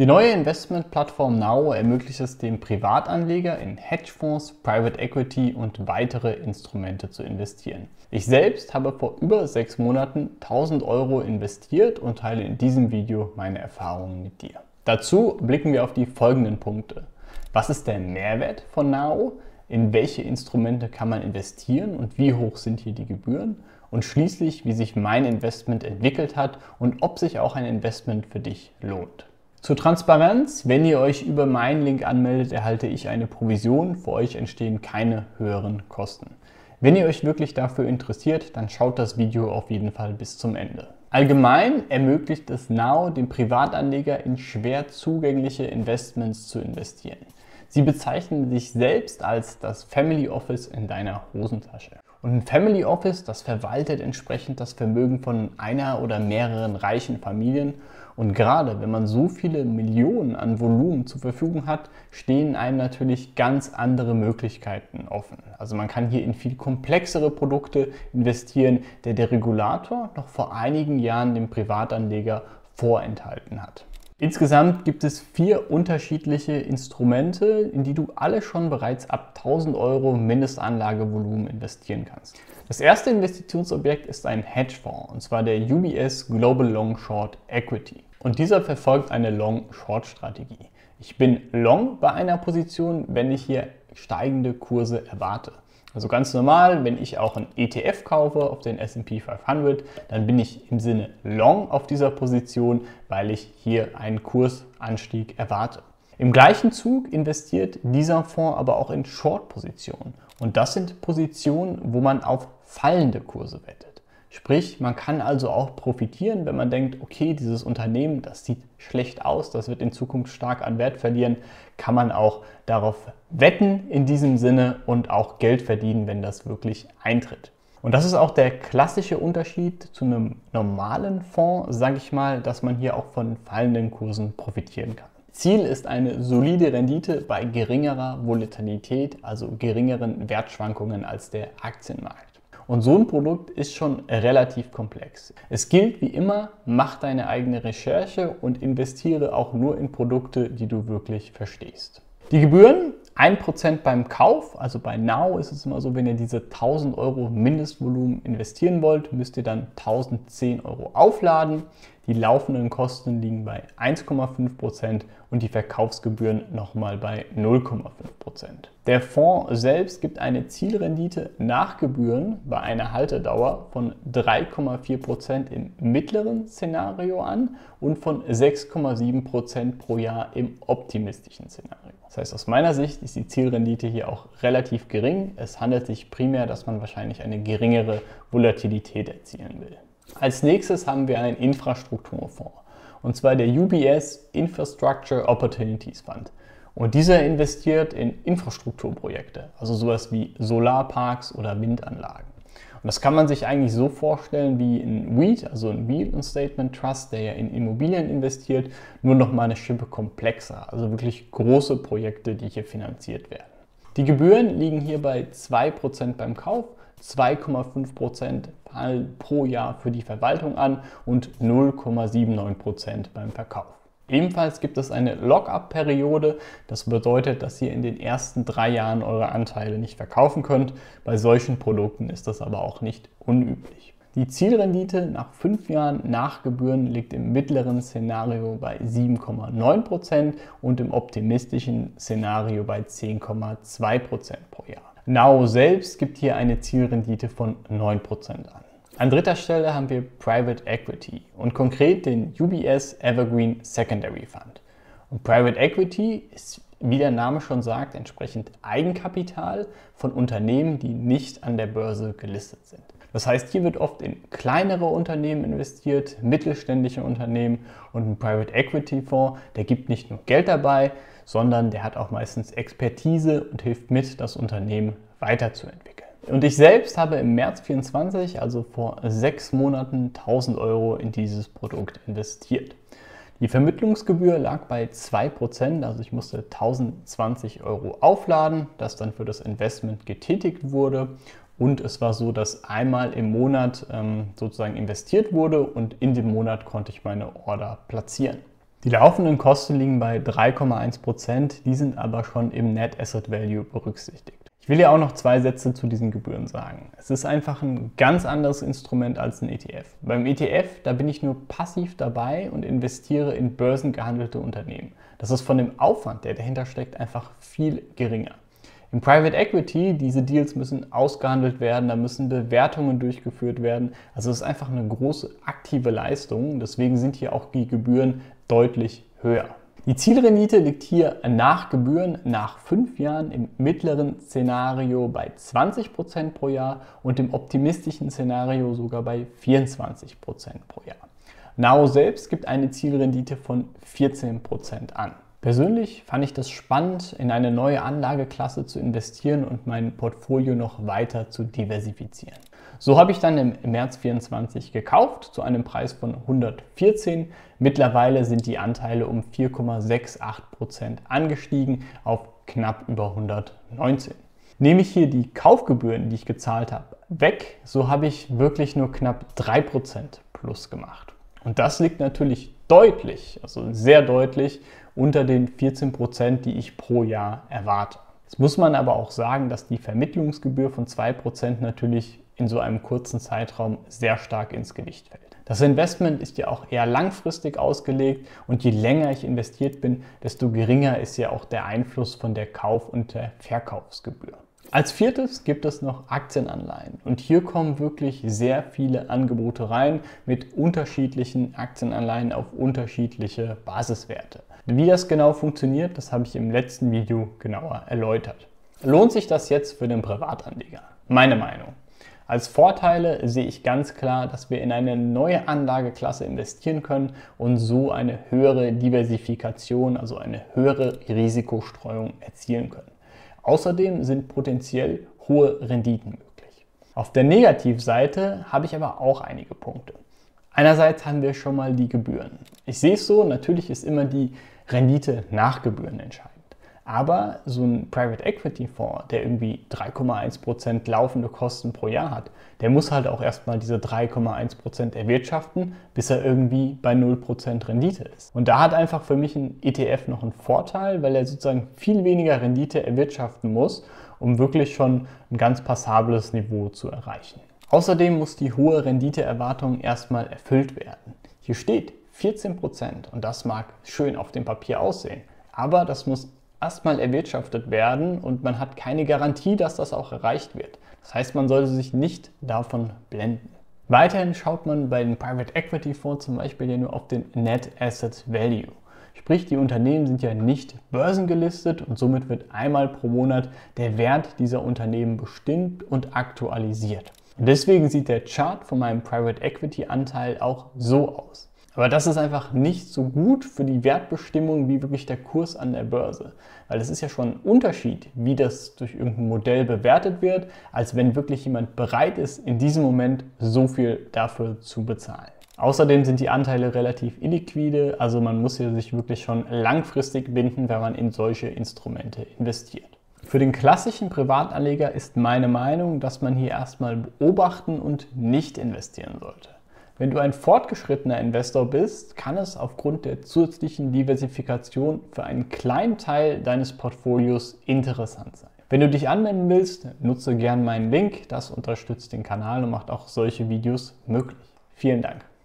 Die neue Investmentplattform Now ermöglicht es dem Privatanleger in Hedgefonds, Private Equity und weitere Instrumente zu investieren. Ich selbst habe vor über sechs Monaten 1000 Euro investiert und teile in diesem Video meine Erfahrungen mit dir. Dazu blicken wir auf die folgenden Punkte. Was ist der Mehrwert von Now? In welche Instrumente kann man investieren und wie hoch sind hier die Gebühren? Und schließlich, wie sich mein Investment entwickelt hat und ob sich auch ein Investment für dich lohnt. Zur Transparenz, wenn ihr euch über meinen Link anmeldet, erhalte ich eine Provision. Für euch entstehen keine höheren Kosten. Wenn ihr euch wirklich dafür interessiert, dann schaut das Video auf jeden Fall bis zum Ende. Allgemein ermöglicht es Now dem Privatanleger in schwer zugängliche Investments zu investieren. Sie bezeichnen sich selbst als das Family Office in deiner Hosentasche. Und ein Family Office, das verwaltet entsprechend das Vermögen von einer oder mehreren reichen Familien und gerade wenn man so viele Millionen an Volumen zur Verfügung hat, stehen einem natürlich ganz andere Möglichkeiten offen. Also man kann hier in viel komplexere Produkte investieren, der der Regulator noch vor einigen Jahren dem Privatanleger vorenthalten hat. Insgesamt gibt es vier unterschiedliche Instrumente, in die du alle schon bereits ab 1000 Euro Mindestanlagevolumen investieren kannst. Das erste Investitionsobjekt ist ein Hedgefonds, und zwar der UBS Global Long Short Equity. Und dieser verfolgt eine Long-Short-Strategie. Ich bin long bei einer Position, wenn ich hier steigende Kurse erwarte. Also ganz normal, wenn ich auch ein ETF kaufe auf den S&P 500, dann bin ich im Sinne long auf dieser Position, weil ich hier einen Kursanstieg erwarte. Im gleichen Zug investiert dieser Fonds aber auch in Short-Positionen. Und das sind Positionen, wo man auf fallende Kurse wettet. Sprich, man kann also auch profitieren, wenn man denkt, okay, dieses Unternehmen, das sieht schlecht aus, das wird in Zukunft stark an Wert verlieren, kann man auch darauf wetten in diesem Sinne und auch Geld verdienen, wenn das wirklich eintritt. Und das ist auch der klassische Unterschied zu einem normalen Fonds, sage ich mal, dass man hier auch von fallenden Kursen profitieren kann. Ziel ist eine solide Rendite bei geringerer Volatilität, also geringeren Wertschwankungen als der Aktienmarkt. Und so ein Produkt ist schon relativ komplex. Es gilt wie immer, mach deine eigene Recherche und investiere auch nur in Produkte, die du wirklich verstehst. Die Gebühren 1% beim Kauf, also bei Now ist es immer so, wenn ihr diese 1000 Euro Mindestvolumen investieren wollt, müsst ihr dann 1010 Euro aufladen. Die laufenden Kosten liegen bei 1,5% und die Verkaufsgebühren nochmal bei 0,5%. Der Fonds selbst gibt eine Zielrendite nach Gebühren bei einer Haltedauer von 3,4% im mittleren Szenario an und von 6,7% pro Jahr im optimistischen Szenario. Das heißt, aus meiner Sicht ist die Zielrendite hier auch relativ gering. Es handelt sich primär, dass man wahrscheinlich eine geringere Volatilität erzielen will. Als nächstes haben wir einen Infrastrukturfonds, und zwar der UBS Infrastructure Opportunities Fund. Und dieser investiert in Infrastrukturprojekte, also sowas wie Solarparks oder Windanlagen. Und das kann man sich eigentlich so vorstellen wie ein REIT, also ein Real Estate Trust, der ja in Immobilien investiert, nur noch mal eine Schippe komplexer, also wirklich große Projekte, die hier finanziert werden. Die Gebühren liegen hier bei 2% beim Kauf 2,5% pro Jahr für die Verwaltung an und 0,79% beim Verkauf. Ebenfalls gibt es eine Lock-up-Periode. Das bedeutet, dass ihr in den ersten drei Jahren eure Anteile nicht verkaufen könnt. Bei solchen Produkten ist das aber auch nicht unüblich. Die Zielrendite nach fünf Jahren nach Gebühren liegt im mittleren Szenario bei 7,9% und im optimistischen Szenario bei 10,2% pro Jahr. Now selbst gibt hier eine Zielrendite von 9% an. An dritter Stelle haben wir Private Equity und konkret den UBS Evergreen Secondary Fund. Und Private Equity ist, wie der Name schon sagt, entsprechend Eigenkapital von Unternehmen, die nicht an der Börse gelistet sind. Das heißt, hier wird oft in kleinere Unternehmen investiert, mittelständische Unternehmen und ein Private Equity Fonds, der gibt nicht nur Geld dabei, sondern der hat auch meistens Expertise und hilft mit, das Unternehmen weiterzuentwickeln. Und ich selbst habe im März 24, also vor sechs Monaten, 1000 Euro in dieses Produkt investiert. Die Vermittlungsgebühr lag bei 2%, also ich musste 1020 Euro aufladen, das dann für das Investment getätigt wurde. Und es war so, dass einmal im Monat ähm, sozusagen investiert wurde und in dem Monat konnte ich meine Order platzieren. Die laufenden Kosten liegen bei 3,1%, die sind aber schon im Net Asset Value berücksichtigt. Ich will ja auch noch zwei Sätze zu diesen Gebühren sagen. Es ist einfach ein ganz anderes Instrument als ein ETF. Beim ETF, da bin ich nur passiv dabei und investiere in börsengehandelte Unternehmen. Das ist von dem Aufwand, der dahinter steckt, einfach viel geringer. Im Private Equity, diese Deals müssen ausgehandelt werden, da müssen Bewertungen durchgeführt werden. Also es ist einfach eine große aktive Leistung. Deswegen sind hier auch die Gebühren deutlich höher. Die Zielrendite liegt hier nach Gebühren nach fünf Jahren im mittleren Szenario bei 20% pro Jahr und im optimistischen Szenario sogar bei 24% pro Jahr. Now selbst gibt eine Zielrendite von 14% an. Persönlich fand ich das spannend, in eine neue Anlageklasse zu investieren und mein Portfolio noch weiter zu diversifizieren. So habe ich dann im März 24 gekauft zu einem Preis von 114. Mittlerweile sind die Anteile um 4,68% angestiegen auf knapp über 119. Nehme ich hier die Kaufgebühren, die ich gezahlt habe, weg, so habe ich wirklich nur knapp 3% plus gemacht. Und das liegt natürlich deutlich, also sehr deutlich unter den 14 Prozent, die ich pro Jahr erwarte. Jetzt muss man aber auch sagen, dass die Vermittlungsgebühr von 2 Prozent natürlich in so einem kurzen Zeitraum sehr stark ins Gewicht fällt. Das Investment ist ja auch eher langfristig ausgelegt und je länger ich investiert bin, desto geringer ist ja auch der Einfluss von der Kauf- und der Verkaufsgebühr. Als viertes gibt es noch Aktienanleihen und hier kommen wirklich sehr viele Angebote rein mit unterschiedlichen Aktienanleihen auf unterschiedliche Basiswerte. Wie das genau funktioniert, das habe ich im letzten Video genauer erläutert. Lohnt sich das jetzt für den Privatanleger? Meine Meinung. Als Vorteile sehe ich ganz klar, dass wir in eine neue Anlageklasse investieren können und so eine höhere Diversifikation, also eine höhere Risikostreuung erzielen können. Außerdem sind potenziell hohe Renditen möglich. Auf der Negativseite habe ich aber auch einige Punkte. Einerseits haben wir schon mal die Gebühren. Ich sehe es so, natürlich ist immer die Rendite nach Gebühren entscheidend. Aber so ein Private Equity Fonds, der irgendwie 3,1% laufende Kosten pro Jahr hat, der muss halt auch erstmal diese 3,1% erwirtschaften, bis er irgendwie bei 0% Rendite ist. Und da hat einfach für mich ein ETF noch einen Vorteil, weil er sozusagen viel weniger Rendite erwirtschaften muss, um wirklich schon ein ganz passables Niveau zu erreichen. Außerdem muss die hohe Renditeerwartung erstmal erfüllt werden. Hier steht 14% und das mag schön auf dem Papier aussehen, aber das muss erstmal erwirtschaftet werden und man hat keine Garantie, dass das auch erreicht wird. Das heißt, man sollte sich nicht davon blenden. Weiterhin schaut man bei den Private Equity Fonds zum Beispiel ja nur auf den Net Asset Value. Sprich, die Unternehmen sind ja nicht börsengelistet und somit wird einmal pro Monat der Wert dieser Unternehmen bestimmt und aktualisiert. Deswegen sieht der Chart von meinem Private Equity Anteil auch so aus. Aber das ist einfach nicht so gut für die Wertbestimmung wie wirklich der Kurs an der Börse. Weil es ist ja schon ein Unterschied, wie das durch irgendein Modell bewertet wird, als wenn wirklich jemand bereit ist, in diesem Moment so viel dafür zu bezahlen. Außerdem sind die Anteile relativ illiquide, also man muss hier sich wirklich schon langfristig binden, wenn man in solche Instrumente investiert. Für den klassischen Privatanleger ist meine Meinung, dass man hier erstmal beobachten und nicht investieren sollte. Wenn du ein fortgeschrittener Investor bist, kann es aufgrund der zusätzlichen Diversifikation für einen kleinen Teil deines Portfolios interessant sein. Wenn du dich anmelden willst, nutze gern meinen Link. Das unterstützt den Kanal und macht auch solche Videos möglich. Vielen Dank.